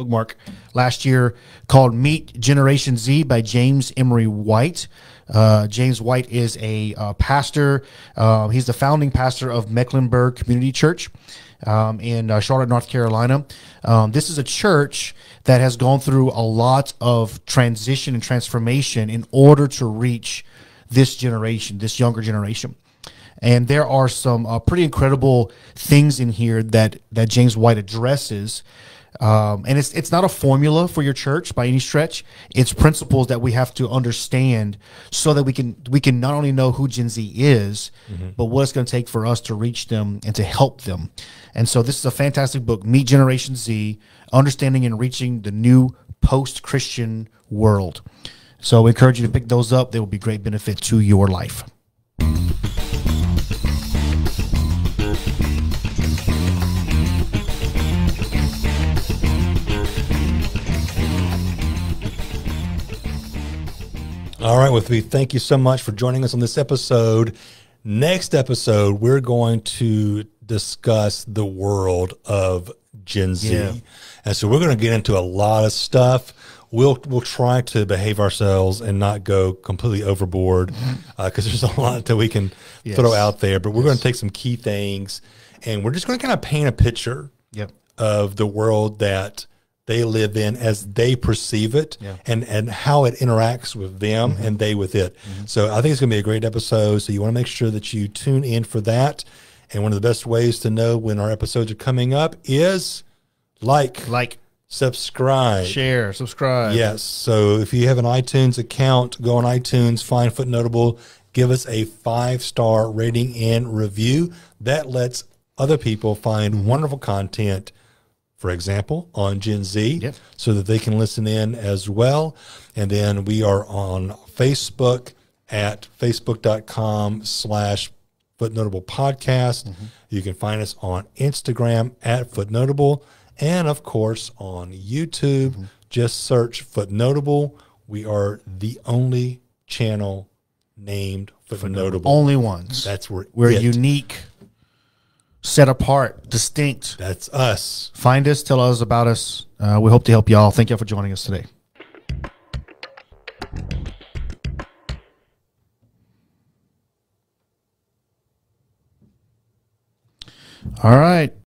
Bookmark last year called "Meet Generation Z" by James Emery White. Uh, James White is a uh, pastor. Uh, he's the founding pastor of Mecklenburg Community Church um, in uh, Charlotte, North Carolina. Um, this is a church that has gone through a lot of transition and transformation in order to reach this generation, this younger generation and there are some uh, pretty incredible things in here that that James White addresses. Um, and it's it's not a formula for your church by any stretch. It's principles that we have to understand so that we can we can not only know who Gen Z is, but what it's going to take for us to reach them and to help them. And so this is a fantastic book, Meet Generation Z: Understanding and Reaching the New Post-Christian World. So we encourage you to pick those up. They will be great benefit to your life. All right, with me, thank you so much for joining us on this episode. Next episode, we're going to discuss the world of Gen Z, Yeah. and so we're going to get into a lot of stuff. We'll we'll try to behave ourselves and not go completely overboard mm-hmm. uh, because there's a lot that we can throw out there. But we're going to take some key things, and we're just going to kind of paint a picture Yep. of the world that they live in as they perceive it Yeah. and and how it interacts with them mm-hmm. and they with it. Mm-hmm. So I think it's going to be a great episode. So you want to make sure that you tune in for that. And one of the best ways to know when our episodes are coming up is like, Like, subscribe. share, subscribe. Yes. So if you have an iTunes account, go on iTunes, find Footnotable, give us a five star rating and review. That lets other people find wonderful content, for example, on Gen Z, Yep. so that they can listen in as well. And then we are on Facebook at facebook.com slash Footnotable Podcast. Mm-hmm. You can find us on Instagram at Footnotable. And of course, on YouTube, mm-hmm. just search Footnotable. We are the only channel named Footnotable. Only ones. That's where We're it- unique, set apart, distinct. That's us. Find us, tell us about us. Uh, we hope to help y'all. Thank y'all for joining us today. All right.